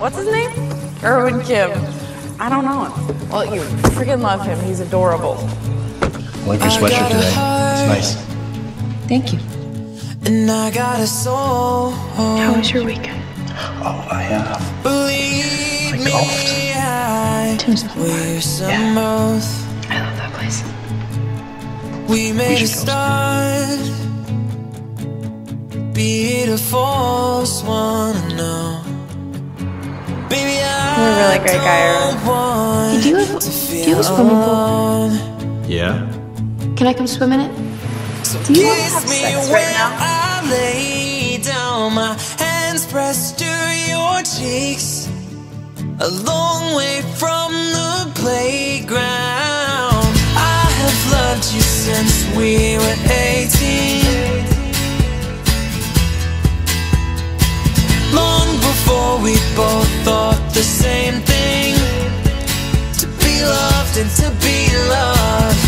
What's his name? Erwin Kim. I don't know him. Well, you freaking love him. He's adorable. I like your sweatshirt today. It's nice. Thank you. And I got a soul. How was your weekend? Oh, I have. Believe Like me, golfed. I Tim's not wear some Yeah. I love that place. We made a should go. start. Be it a false one, no. Baby, I You're a really great guy, Erwin. Hey, do you have- do you have a feel swimming pool? Yeah? Can I come swim in it? Do you wanna kiss have me sex right now? I lay down, my hands pressed to your cheeks. A long way from the playground. I have loved you since we were 18. Long before we both thought the same thing. To be loved and to be loved.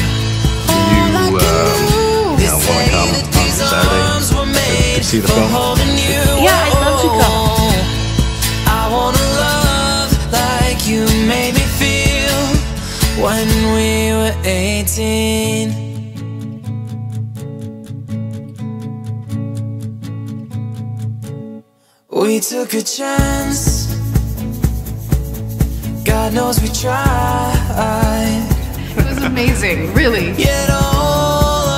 All You, can uh, you know, wanna come on Saturday arms were made see the for film? you. Yeah, I'd love to come. I wanna love like you made me feel when we were 18. We took a chance. God knows we tried. It was amazing, really. Yet all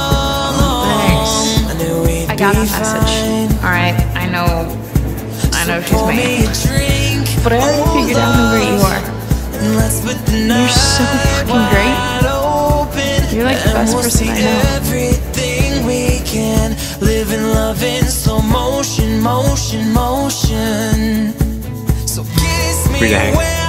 along, Thanks. I knew we'd I got a message. All right, I know, I know she's Pour me mad, a drink, but I already figured out how great you are. and let's the You're so fucking great. open, You're like the best we'll person see I know. Everything we can live in love in slow motion, motion, motion. So kiss me